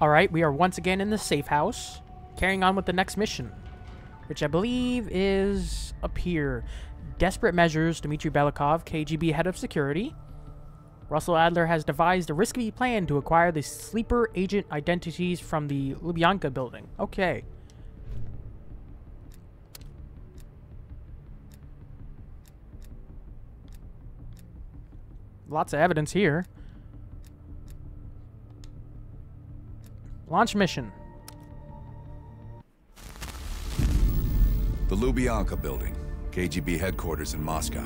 Alright, we are once again in the safe house, carrying on with the next mission, which I believe is up here. Desperate measures, Dmitry Belikov, KGB head of security. Russell Adler has devised a risky plan to acquire the sleeper agent identities from the Lubyanka building. Okay. Lots of evidence here. Launch mission. The Lubyanka building, KGB headquarters in Moscow.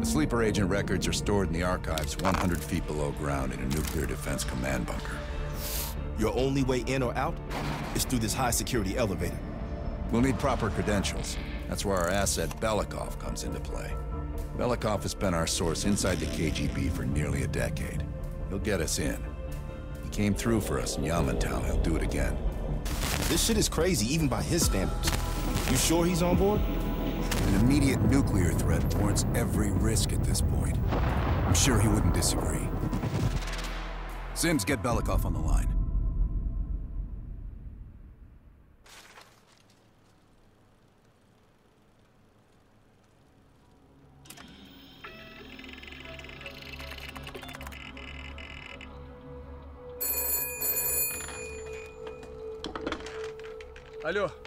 The sleeper agent records are stored in the archives 100 feet below ground in a nuclear defense command bunker. Your only way in or out is through this high security elevator. We'll need proper credentials. That's where our asset Belikov comes into play. Belikov has been our source inside the KGB for nearly a decade. He'll get us in. Came through for us in Yamantau. He'll do it again. This shit is crazy even by his standards. You sure he's on board? An immediate nuclear threat warrants every risk at this point. I'm sure he wouldn't disagree. Sims, get Belikov on the line.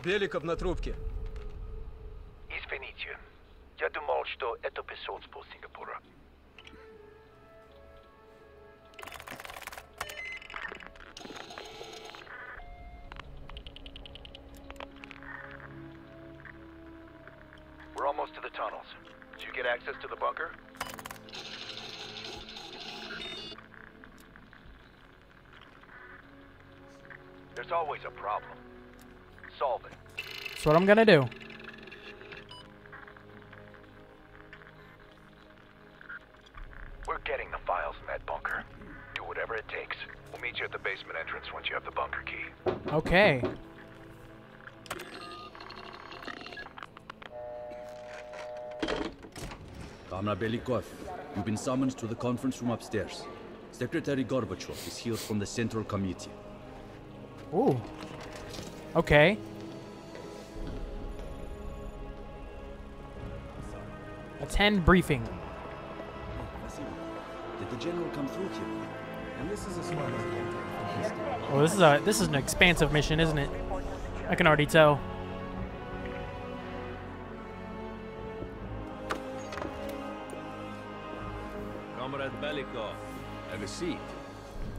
Беликов на трубке. Gonna do. We're getting the files in that bunker. Do whatever it takes. We'll meet you at the basement entrance once you have the bunker key. Okay. Comrade Belikov, you've been summoned to the conference room upstairs. Secretary Gorbachev is here from the Central Committee. Ooh. Okay. Attend briefing. Did the general come through here? And this is a smart Oh, this is a this is an expansive mission, isn't it? I can already tell. Comrade Belikov, have a seat.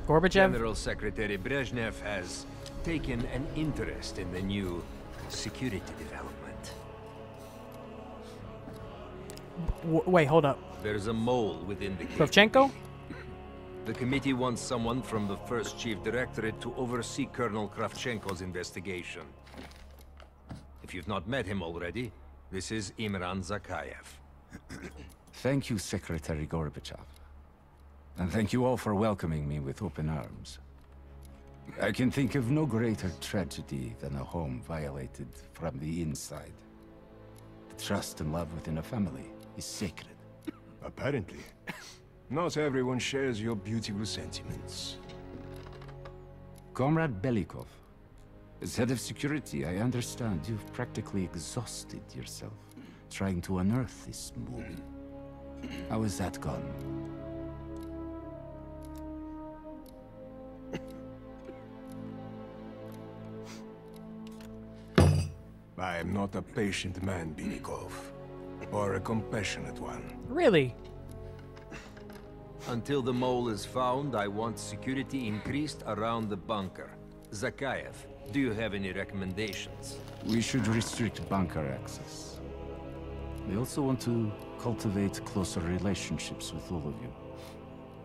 Gorbachev. General Secretary Brezhnev has taken an interest in the new security development. Wait, hold up. There's a mole within the Kravchenko? The committee wants someone from the first chief directorate to oversee Colonel Kravchenko's investigation. If you've not met him already, this is Imran Zakayev. Thank you, Secretary Gorbachev. And thank you all for welcoming me with open arms. I can think of no greater tragedy than a home violated from the inside. The trust and love within a family is sacred. Apparently. Not everyone shares your beautiful sentiments. Comrade Belikov, as head of security, I understand you've practically exhausted yourself trying to unearth this mole. How has that gone? I am not a patient man, Belikov. Or a compassionate one. Really? Until the mole is found, I want security increased around the bunker. Zakayev, do you have any recommendations? We should restrict bunker access. We also want to cultivate closer relationships with all of you.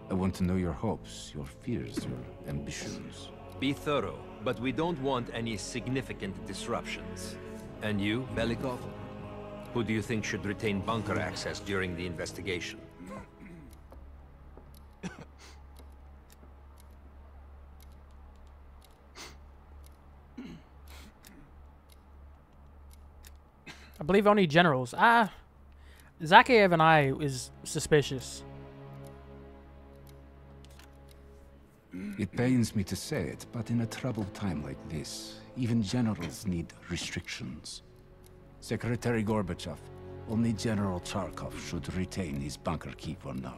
I want to know your hopes, your fears, your ambitions. Be thorough, but we don't want any significant disruptions. And you, Belikov? Who do you think should retain bunker access during the investigation? I believe only generals. Ah, Zakayev and I is suspicious. It pains me to say it, but in a troubled time like this, even generals need restrictions. Secretary Gorbachev, only General Charkov should retain his bunker key for now.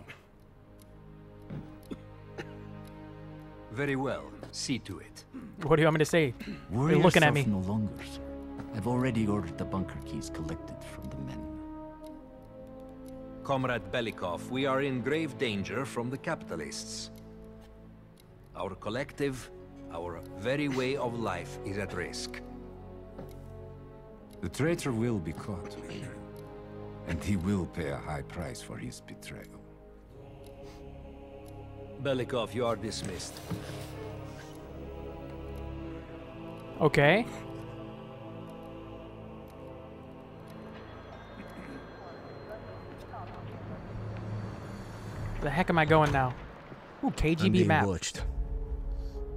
Very well. See to it. What do you want me to say? Worry You're looking at me. no longer, sir. I've already ordered the bunker keys collected from the men. Comrade Belikov, we are in grave danger from the capitalists. Our collective, our very way of life is at risk. The traitor will be caught. And he will pay a high price for his betrayal. Belikov, you are dismissed. Okay. The heck am I going now? Ooh, KGB I'm KGB being map. watched.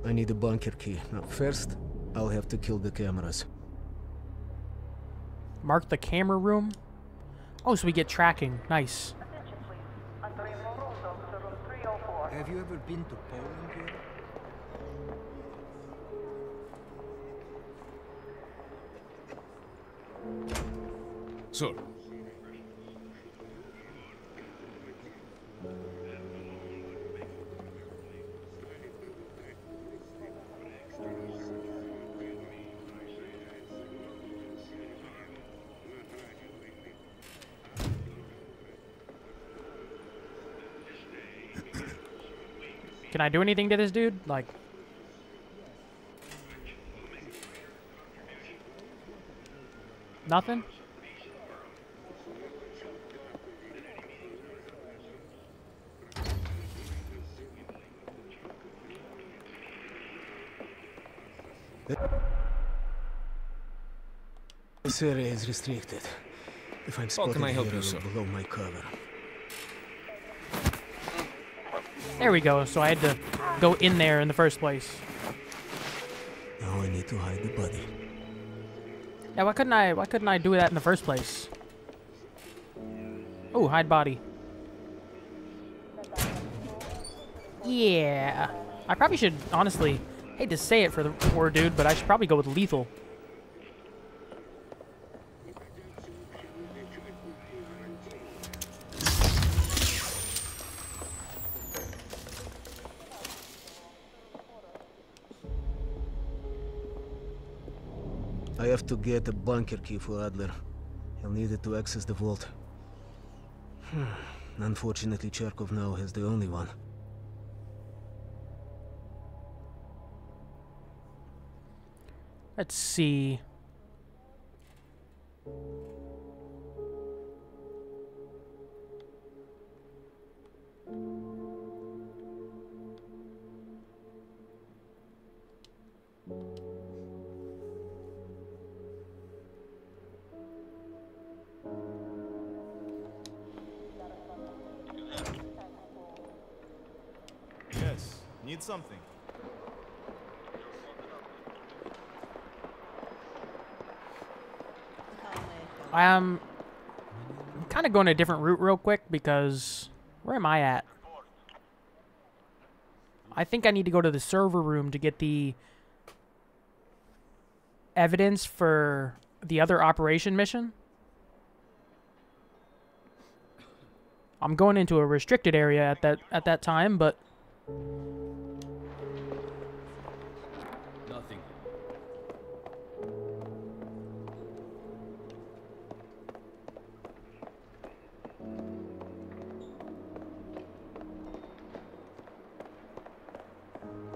I need a bunker key. Now, first, I'll have to kill the cameras. Mark the camera room. Oh, so we get tracking. Nice. Have you ever been to Poland yet? Sir. Can I do anything to this dude? Like, nothing? This area is restricted. If I'm spotted can I help here, you, I sir? blow my cover. There we go. So I had to go in there in the first place. Now I need to hide the body. Yeah, why couldn't I? Why couldn't I do that in the first place? Oh, hide body. Yeah, I probably should honestly hate to say it for the poor dude, but I should probably go with lethal. To get a bunker key for Adler. He'll need it to access the vault. Hmm. Unfortunately, Charkov now has the only one. Let's see. Need something. Um, I'm kind of going a different route real quick because where am I at? I think I need to go to the server room to get the evidence for the other operation mission. I'm going into a restricted area at that at that time, but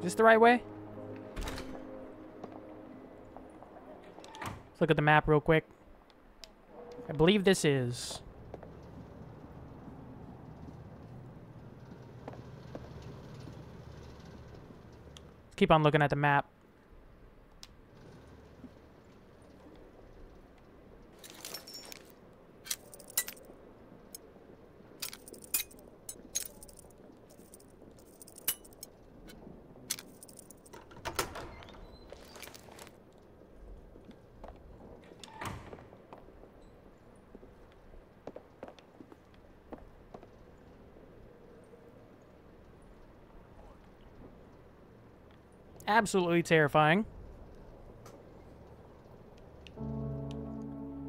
is this the right way? Let's look at the map real quick. I believe this is. Let's keep on looking at the map. Absolutely terrifying.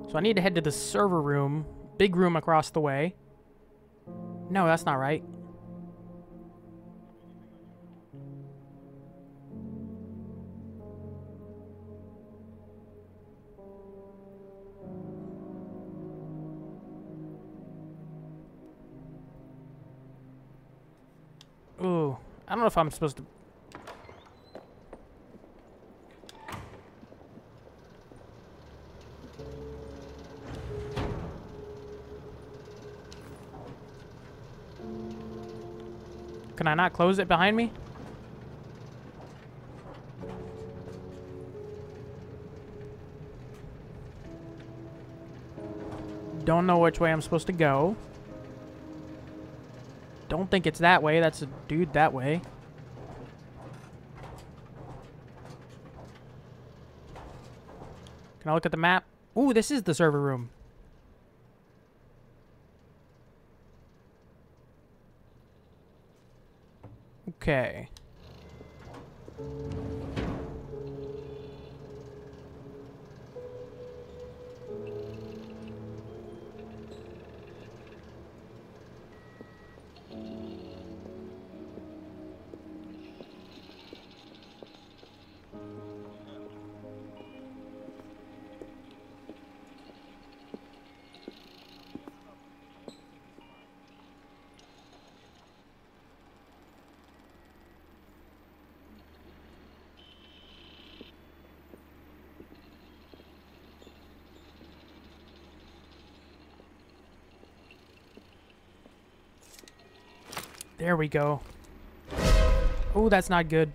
So I need to head to the server room. Big room across the way. No, that's not right. Ooh, I don't know if I'm supposed to... Can I not close it behind me? Don't know which way I'm supposed to go. Don't think it's that way. That's a dude that way. Can I look at the map? Ooh, this is the server room. Okay. There we go. Oh, that's not good.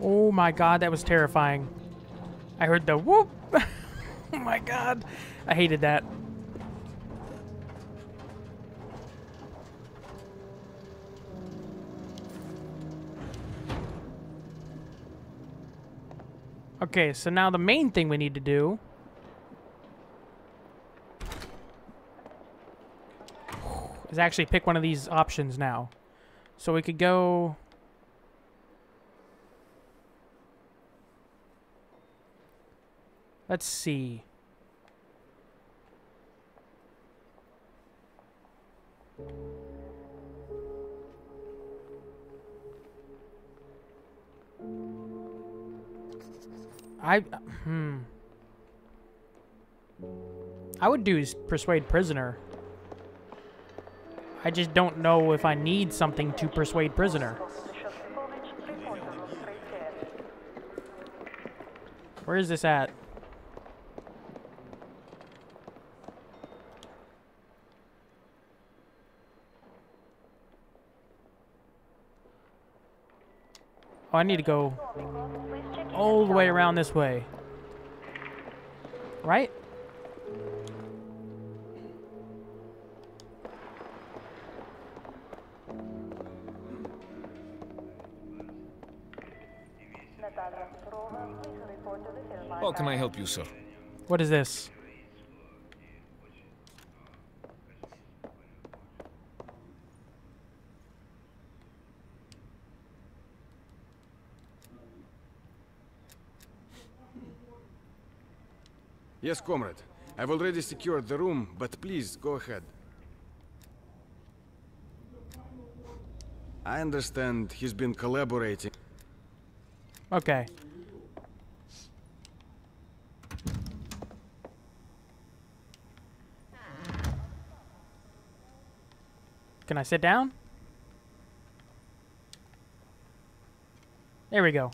Oh my god, that was terrifying. I heard the whoop. oh my god. I hated that. Okay, so now the main thing we need to do is actually pick one of these options now. So we could go... Let's see. I, hmm. I would do is persuade prisoner. I just don't know if I need something to persuade prisoner. Where is this at? Oh, I need to go all the way around this way. Right? How can I help you, sir? What is this? Yes, comrade. I've already secured the room, but please, go ahead. I understand he's been collaborating. Okay. Can I sit down? There we go.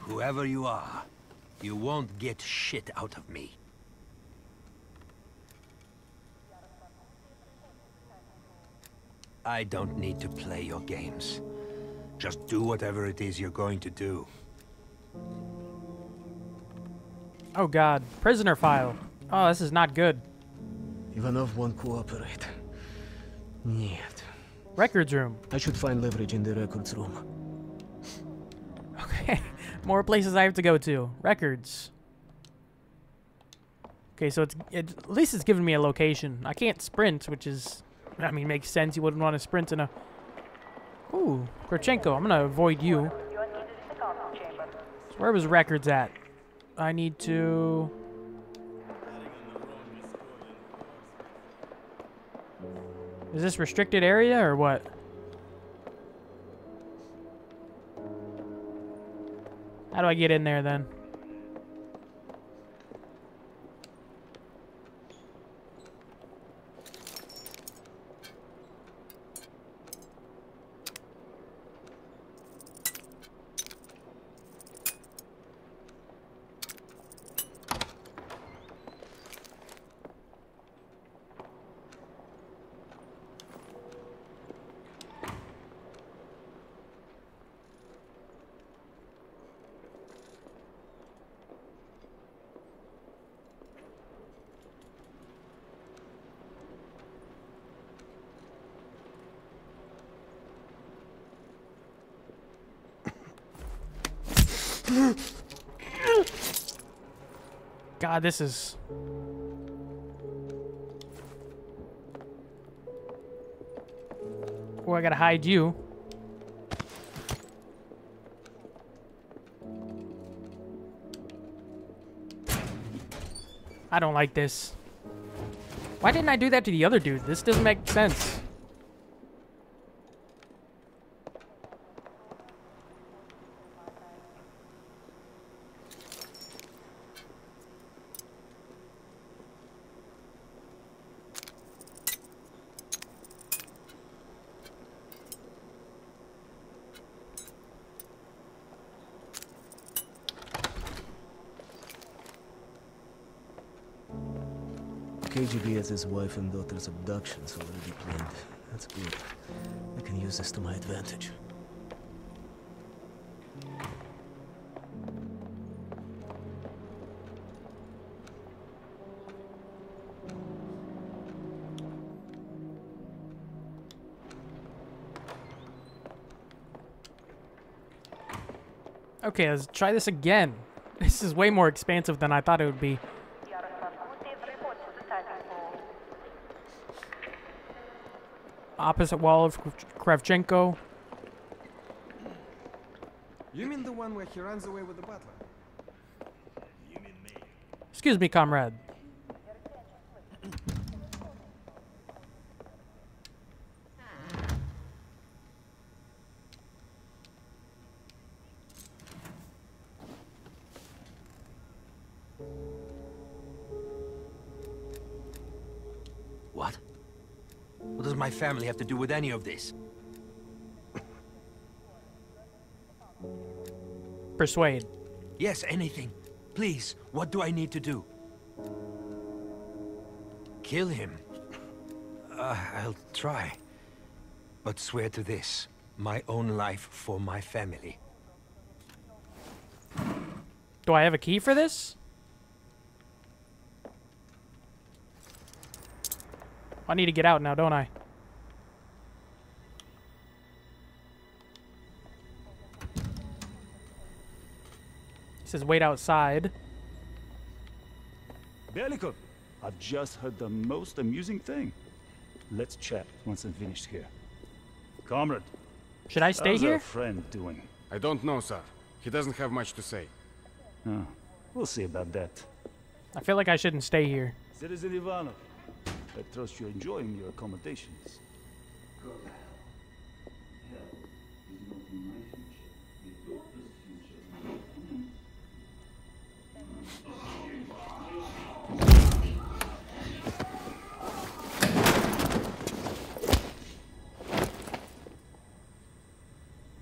Whoever you are, you won't get shit out of me. I don't need to play your games. Just do whatever it is you're going to do. Oh god, prisoner file. Oh, this is not good. Ivanov won't cooperate. Нет. Records room. I should find leverage in the records room. Okay, more places I have to go to. Records. Okay, so it's it, at least it's giving me a location. I can't sprint, which is I mean, makes sense. You wouldn't want to sprint in a... Ooh, Kravchenko, I'm gonna avoid you. So where was records at? I need to... Is this restricted area or what? How do I get in there then? God, this is... Oh, I gotta hide you. I don't like this. Why didn't I do that to the other dude? This doesn't make sense. Has his wife and daughter's abductions already planned. That's good. I can use this to my advantage. Okay, let's try this again. This is way more expansive than I thought it would be. Opposite wall of Kravchenko. You mean the one where he runs away with the butler? Excuse me, comrade. Family have to do with any of this? Persuade. Yes, anything. Please, what do I need to do? Kill him? Uh, I'll try. But swear to this. My own life for my family. Do I have a key for this? I need to get out now, don't I? Says wait outside. Belikov, I've just heard the most amusing thing. Let's chat once I'm finished here. Comrade. Should I stay how's here? our friend doing? I don't know, sir. He doesn't have much to say. Oh, we'll see about that. I feel like I shouldn't stay here. Citizen Ivanov, I trust you're enjoying your accommodations.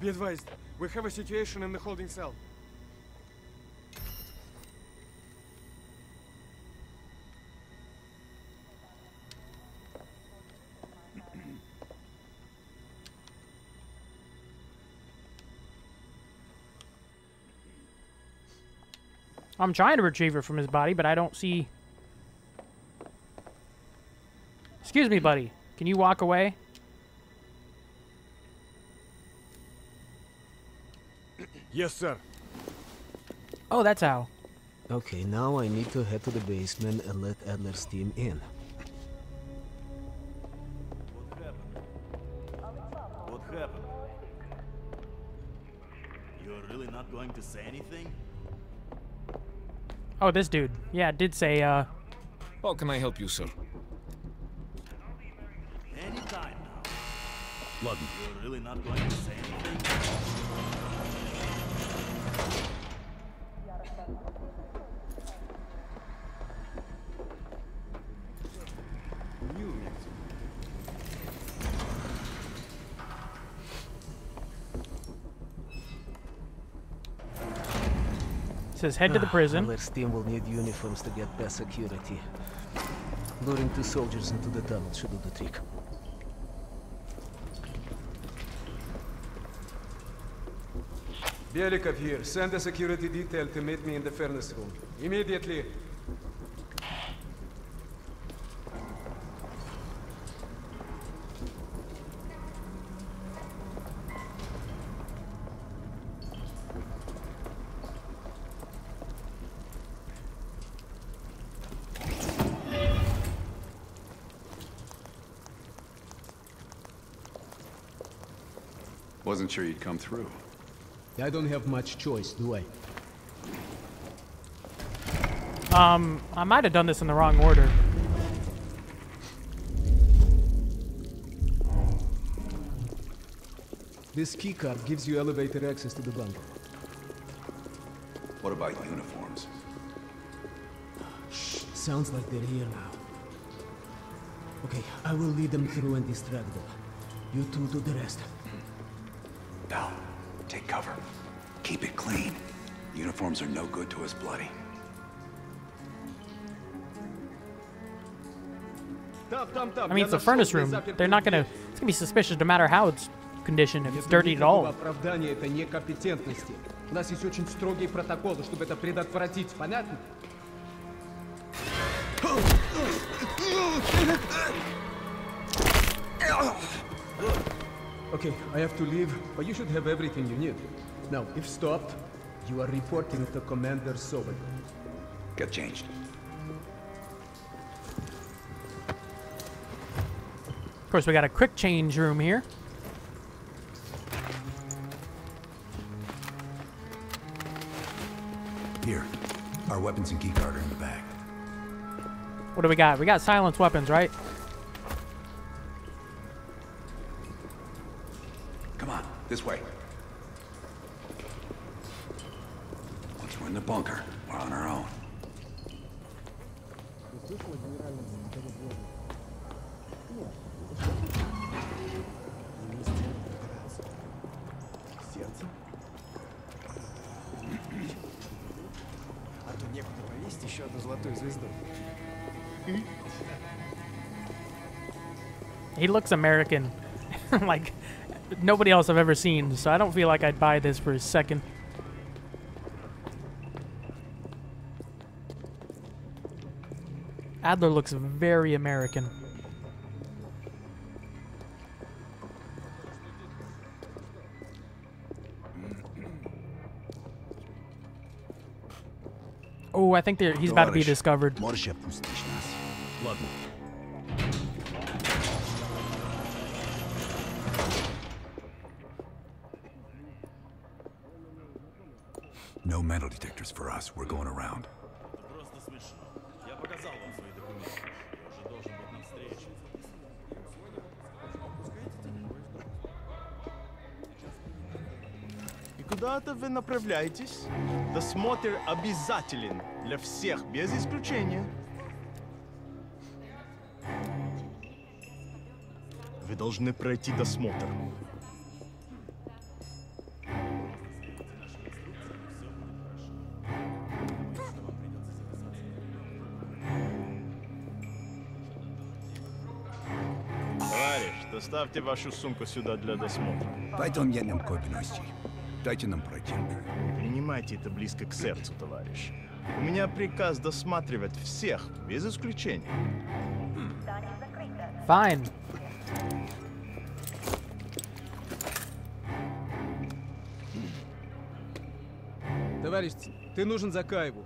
Advised, we have a situation in the holding cell. I'm trying to retrieve it from his body, but I don't see... Excuse me, buddy. Can you walk away? Yes, sir. Oh, that's how. Okay, now I need to head to the basement and let Adler's team in. What happened? What happened? You're really not going to say anything? Oh, this dude. Yeah, did say, uh... How can I help you, sir? Anytime now. Bloody. You're really not going to say Says head to the Ah, prison. Our team will need uniforms to get best security. Luring two soldiers into the tunnel should do the trick. Belikov here. Send a security detail to meet me in the furnace room. Immediately. Wasn't sure you'd come through. I don't have much choice, do I? Um, I might have done this in the wrong order. This keycard gives you elevated access to the bunker. What about uniforms? Shh, sounds like they're here now. Okay, I will lead them through and distract them. You two do the rest. Keep it clean. Uniforms are no good to us bloody. I mean, it's a furnace room. They're not gonna... It's gonna be suspicious no matter how it's conditioned, if it's dirty at all. Оправдание это некомпетентности. У нас есть очень строгие протоколы, чтобы это предотвратить. Понятно? Okay, I have to leave, but you should have everything you need. Now, if stopped, you are reporting to Commander Sobel. Get changed. Of course, we got a quick change room here. Here, our weapons and keycard are in the bag. What do we got? We got silence weapons, right? Come on, this way. Once we're in the bunker, we're on our own. А то некуда повесить еще одну золотую звезду. He looks American. like, nobody else I've ever seen, so I don't feel like I'd buy this for a second. Adler looks very American. Oh, I think he's about to be discovered. No metal detectors for us. We're going around. Вы направляетесь? Досмотр обязателен для всех, без исключения. Вы должны пройти досмотр. Доставьте вашу сумку сюда для досмотра. Пойдем едем к обиности. Дайте нам пройти. Принимайте это близко к сердцу, товарищ. У меня приказ досматривать всех, без исключения. Fine. Товарищ, ты нужен Закаеву.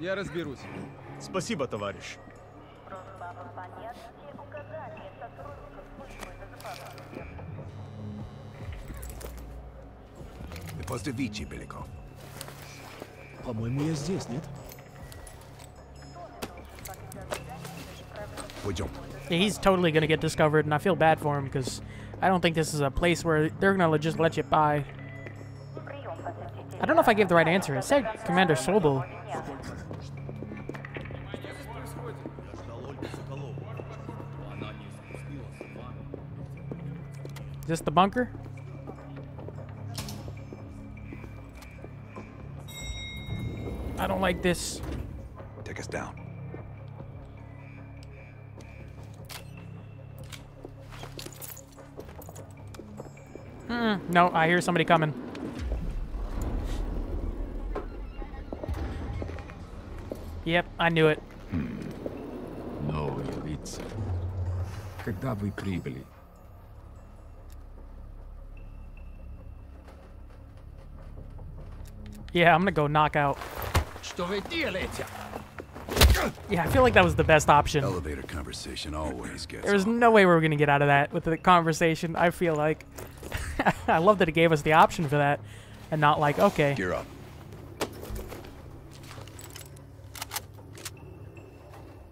Я разберусь. Спасибо, товарищ. If Поставичи, Беляков. По-моему, я здесь, нет? Пойдем. Yeah, he's totally gonna get discovered, and I feel bad for him because I don't think this is a place where they're gonna just let you by. I don't know if I gave the right answer. It said Commander Sobel. Is this the bunker? I don't like this. Take us down. Mm, no, I hear somebody coming. Yep, I knew it. No, лица. Когда вы прибыли? Yeah, I'm gonna go knock out. yeah, I feel like that was the best option. Elevator conversation always gets. There was no way we were gonna get out of that with the conversation. I feel like. I love that it gave us the option for that, and not like okay. Gear up.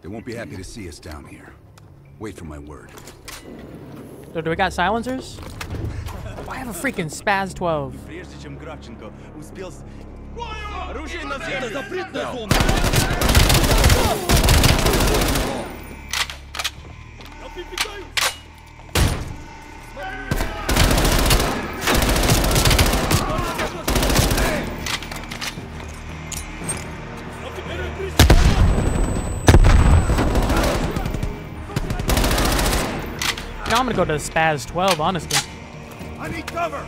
They won't be happy to see us down here. Wait for my word. So do we got silencers? Oh, I have a freaking Spaz 12. Прежде чем Кравченко успел... с- Оружие на землю! Запретная зона! No, I'm gonna go to the Spaz 12, honestly. I need cover!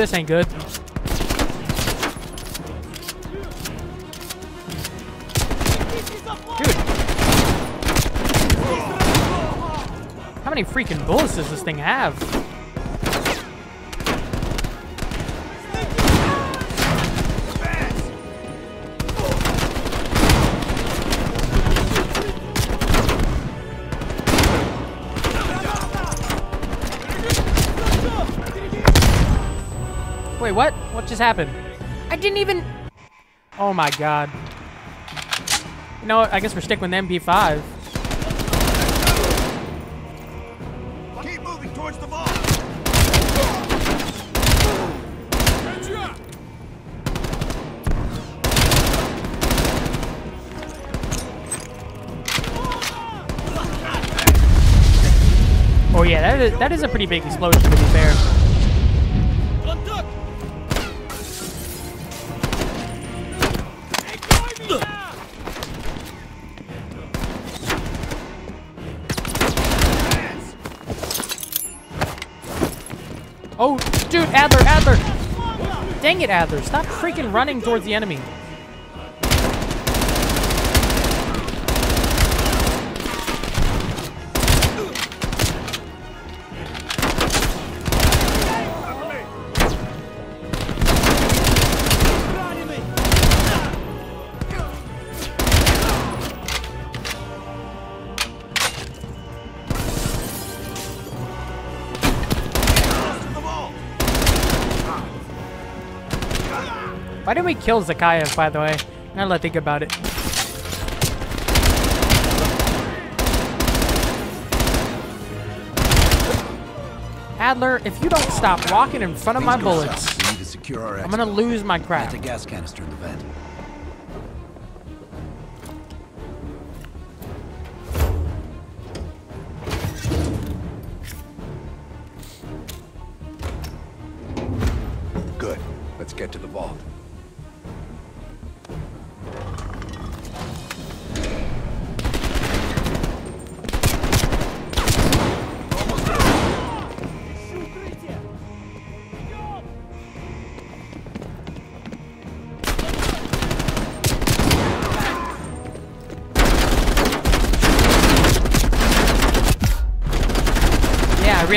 This ain't good. Dude. How many freaking bullets does this thing have? Wait, what? What just happened? I didn't even... Oh my god. You know what? I guess we're sticking with MP5. Keep moving towards the ball! Oh yeah, that is, that is a pretty big explosion to be fair. Dang it, Adler, stop freaking running towards the enemy. Why didn't we kill Zakayev, by the way? Now that I think about it. Adler, if you don't stop walking in front of my bullets, south. We need to secure our I'm gonna lose my crap. Gas canister in the vent.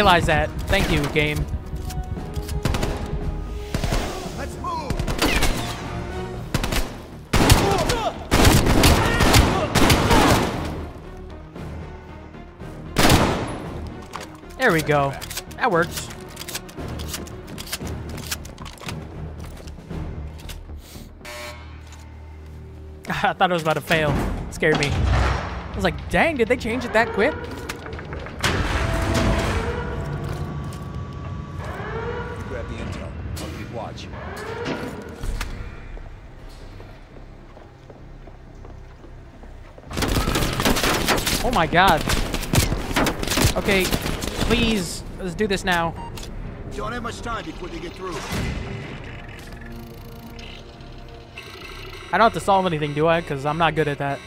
Realize that. Thank you, game. Let's move! There we go. That works. I thought it was about to fail. It scared me. I was like, dang, did they change it that quick? Oh my god. Okay, please, let's do this now. Don't have much time before they get through. I don't have to solve anything, do I? Because I'm not good at that.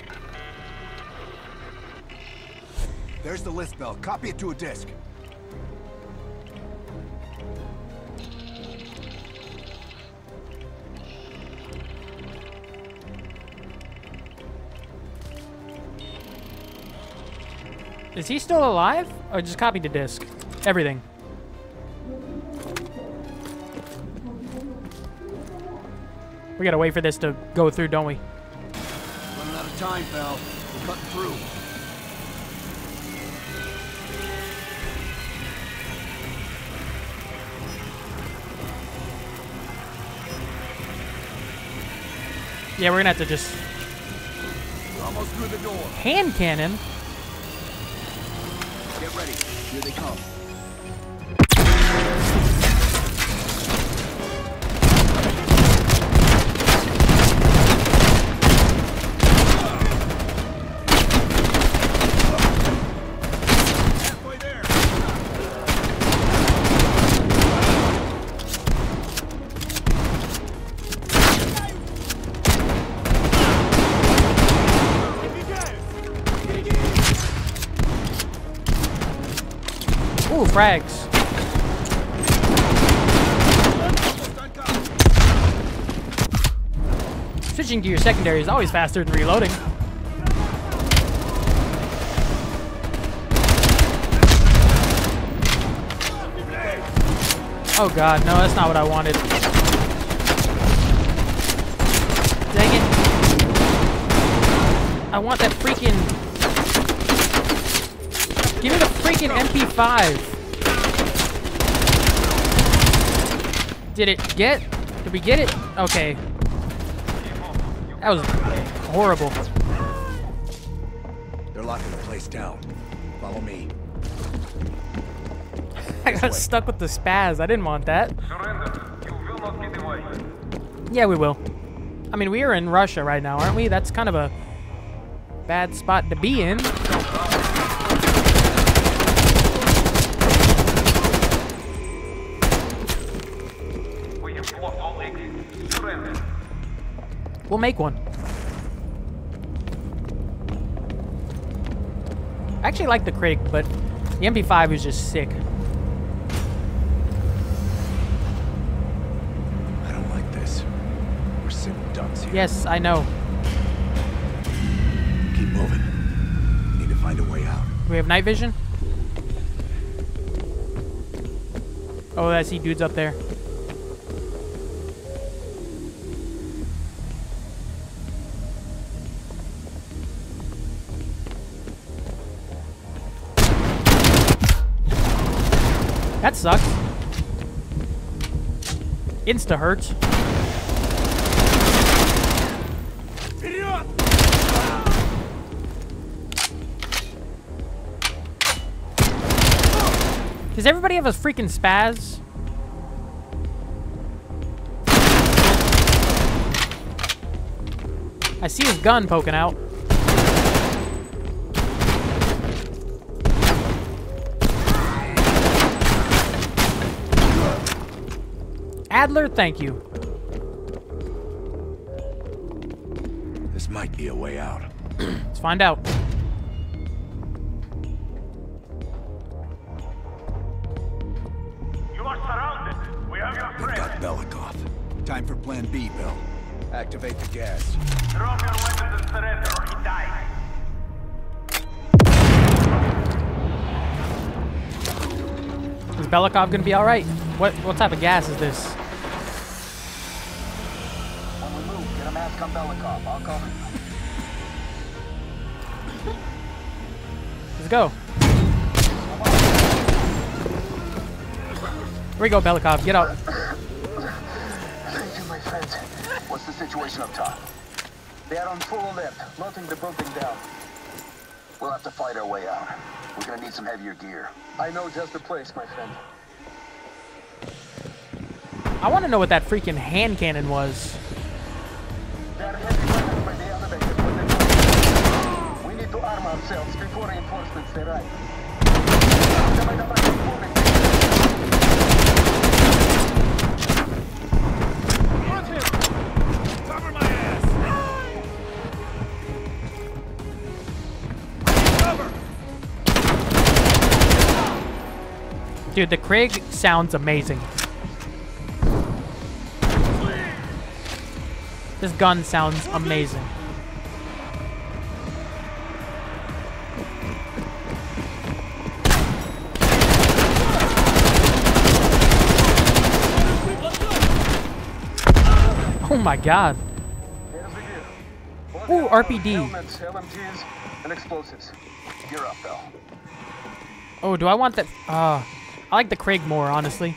There's the list, Bell. Copy it to a disk. Is he still alive? Or just copy the disc? Everything. We gotta wait for this to go through, don't we? Running out of time, Bell. We're cutting through. Yeah, we're gonna have to just We're almost through the door. hand cannon. Here they come. Switching to your secondary is always faster than reloading. Oh god, no, that's not what I wanted. Dang it. I want that freaking... Give me the freaking MP5. Did it get? Did we get it? Okay. That was horrible. They're locking the place down. Follow me. I got stuck with the spaz. I didn't want that. Yeah, we will. I mean, we are in Russia right now, aren't we? That's kind of a bad spot to be in. We'll make one. I actually like the Krig, but the MP5 is just sick. I don't like this. We're sitting ducks here. Yes, I know. Keep moving. We need to find a way out. We have night vision? Oh, I see dudes up there. That sucks. Insta hurts. Does everybody have a freaking spaz? I see his gun poking out. Adler, thank you. This might be a way out. Let's find out. You are surrounded. We have your They've got Belikov. Time for Plan B, Bill. Activate the gas. Drop your weapons and surrender or he dies. Is Belikov gonna be all right? What what type of gas is this? We move, get a mask on Belikov. I'll cover you. Let's go. Here we go, Belikov. Get out. Thank you, my friend. What's the situation up top? They are on full alert, locking the building down. We'll have to fight our way out. We're gonna need some heavier gear. I know just the place, my friend. I want to know what that freaking hand cannon was. arm ourselves before reinforcements arrive. Dude, the Krig sounds amazing. This gun sounds amazing. Oh my god. Ooh, RPD. Helmets, LMGs, and explosives. Gear up, though. Oh, do I want that? Uh, I like the Krig more, honestly.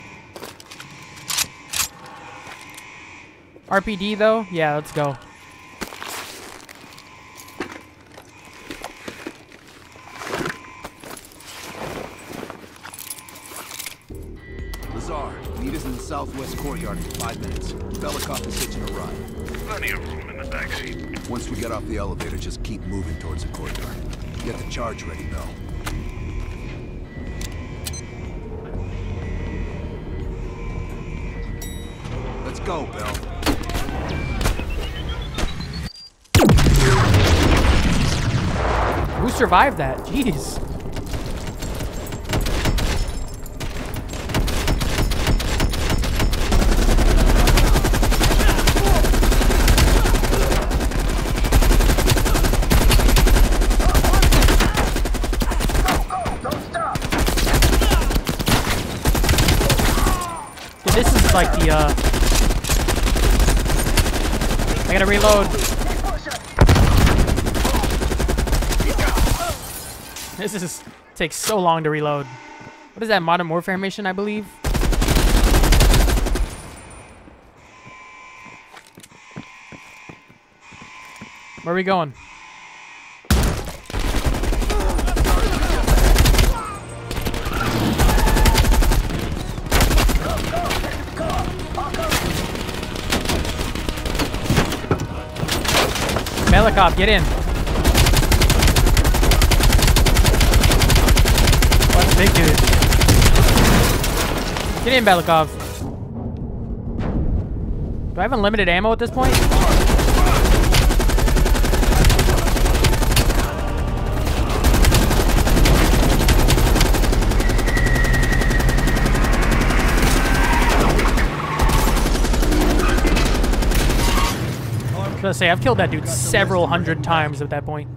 RPD though? Yeah, let's go. The courtyard in five minutes. Belikov is hitching a ride. Plenty of room in the backseat. Once we get off the elevator, just keep moving towards the courtyard. Get the charge ready, Bell. Let's go, Bell. Who survived that? Jeez. Dude, this is like the, uh... I gotta reload. This is takes so long to reload. What is that Modern Warfare mission, I believe? Where are we going? Belikov, get in. What's big dude? Get in, Belikov. Do I have unlimited ammo at this point? I was gonna say, I've killed that dude several hundred times at that point.